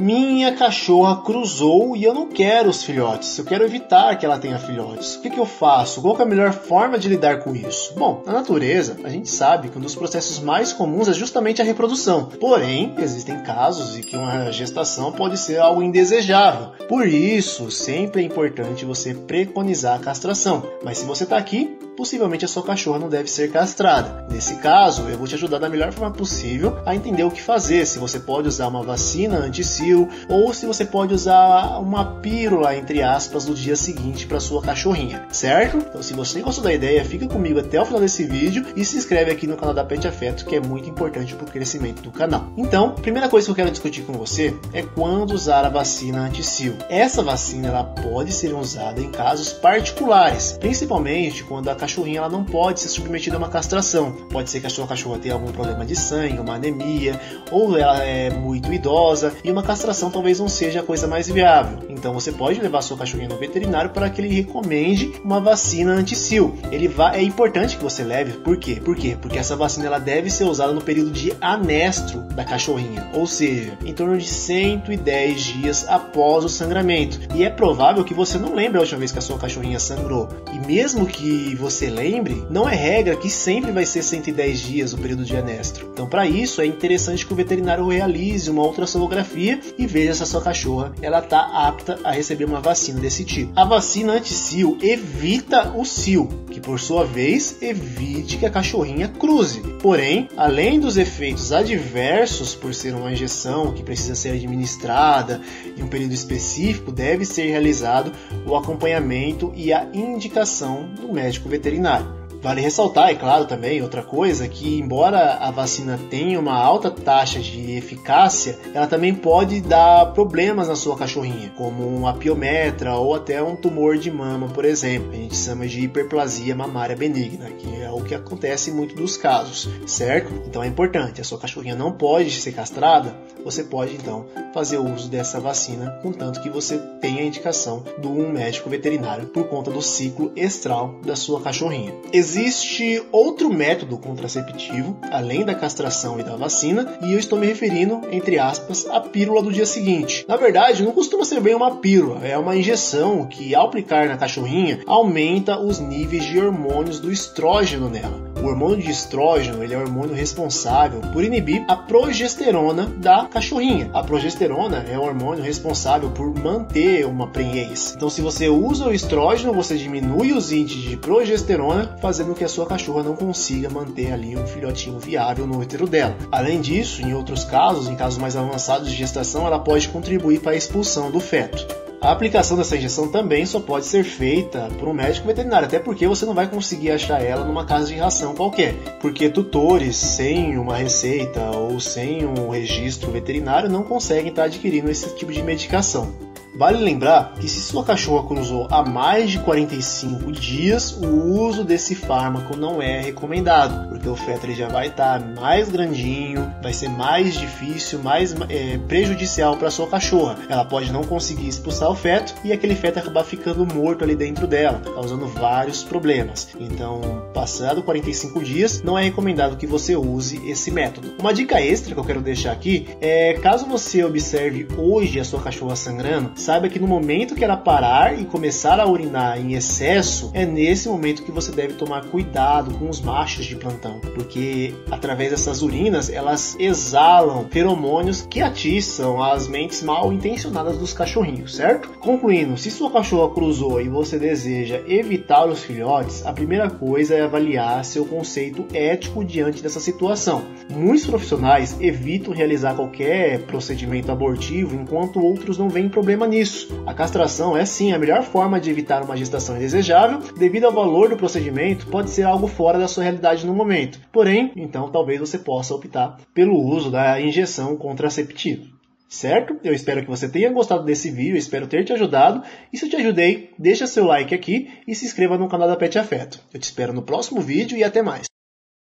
Minha cachorra cruzou e eu não quero os filhotes, eu quero evitar que ela tenha filhotes. O que, que eu faço? Qual é a melhor forma de lidar com isso? Bom, na natureza, a gente sabe que um dos processos mais comuns é justamente a reprodução. Porém, existem casos em que uma gestação pode ser algo indesejável. Por isso, sempre é importante você preconizar a castração. Mas se você está aqui, possivelmente a sua cachorra não deve ser castrada. Nesse caso, eu vou te ajudar da melhor forma possível a entender o que fazer, se você pode usar uma vacina anti-sil ou se você pode usar uma pílula, entre aspas, no dia seguinte para sua cachorrinha, certo? Então, se você gostou da ideia, fica comigo até o final desse vídeo e se inscreve aqui no canal da Pet Afeto, que é muito importante para o crescimento do canal. Então, primeira coisa que eu quero discutir com você é quando usar a vacina anti-sil. Essa vacina ela pode ser usada em casos particulares, principalmente quando a cachorrinha ela não pode ser submetida a uma castração. Pode ser que a sua cachorra tenha algum problema de sangue, uma anemia, ou ela é muito idosa e uma castração talvez não seja a coisa mais viável. Então você pode levar sua cachorrinha no veterinário para que ele recomende uma vacina anti-sil. Ele vai, é importante que você leve, por quê? Por quê? Porque essa vacina ela deve ser usada no período de anestro da cachorrinha, ou seja, em torno de 110 dias após o sangramento. E é provável que você não lembre a última vez que a sua cachorrinha sangrou. E mesmo que você lembre, não é regra que sempre vai ser 110 dias o período de anestro. Então, para isso, é interessante que o veterinário realize uma ultrassonografia e veja se a sua cachorra ela está apta a receber uma vacina desse tipo. A vacina anti-cio evita o cio, que por sua vez evite que a cachorrinha cruze. Porém, além dos efeitos adversos por ser uma injeção que precisa ser administrada em um período específico, deve ser realizado o acompanhamento e a indicação do médico veterinário. Vale ressaltar, é claro, também outra coisa, que embora a vacina tenha uma alta taxa de eficácia, ela também pode dar problemas na sua cachorrinha, como uma piometra ou até um tumor de mama, por exemplo. A gente chama de hiperplasia mamária benigna, que é o que acontece em muitos dos casos, certo? Então é importante, a sua cachorrinha não pode ser castrada, você pode então fazer uso dessa vacina, contanto que você tenha a indicação de um médico veterinário por conta do ciclo estral da sua cachorrinha. Existe outro método contraceptivo, além da castração e da vacina, e eu estou me referindo, entre aspas, à pílula do dia seguinte. Na verdade, não costuma ser bem uma pílula, é uma injeção que, ao aplicar na cachorrinha, aumenta os níveis de hormônios do estrógeno nela. O hormônio de estrógeno ele é o hormônio responsável por inibir a progesterona da cachorrinha. A progesterona é o hormônio responsável por manter uma prenhez. Então, se você usa o estrógeno, você diminui os índices de progesterona, fazendo que a sua cachorra não consiga manter ali um filhotinho viável no útero dela. Além disso, em outros casos, em casos mais avançados de gestação, ela pode contribuir para a expulsão do feto. A aplicação dessa injeção também só pode ser feita por um médico veterinário, até porque você não vai conseguir achar ela numa casa de ração qualquer, porque tutores sem uma receita ou sem um registro veterinário não conseguem estar adquirindo esse tipo de medicação. Vale lembrar que se sua cachorra cruzou há mais de 45 dias, o uso desse fármaco não é recomendado, porque o feto já vai estar tá mais grandinho, vai ser mais difícil, mais é, prejudicial para sua cachorra. Ela pode não conseguir expulsar o feto e aquele feto acabar ficando morto ali dentro dela, causando vários problemas. Então, passado 45 dias, não é recomendado que você use esse método. Uma dica extra que eu quero deixar aqui é caso você observe hoje a sua cachorra sangrando, saiba que no momento que ela parar e começar a urinar em excesso, é nesse momento que você deve tomar cuidado com os machos de plantão, porque através dessas urinas elas exalam feromônios que atiçam as mentes mal intencionadas dos cachorrinhos, certo? Concluindo, se sua cachorra cruzou e você deseja evitar os filhotes, a primeira coisa é avaliar seu conceito ético diante dessa situação. Muitos profissionais evitam realizar qualquer procedimento abortivo enquanto outros não veem problema nisso. A castração é sim a melhor forma de evitar uma gestação indesejável, devido ao valor do procedimento, pode ser algo fora da sua realidade no momento. Porém, então talvez você possa optar pelo uso da injeção contraceptiva. Certo? Eu espero que você tenha gostado desse vídeo, espero ter te ajudado. E se eu te ajudei, deixa seu like aqui e se inscreva no canal da Pet Afeto. Eu te espero no próximo vídeo e até mais.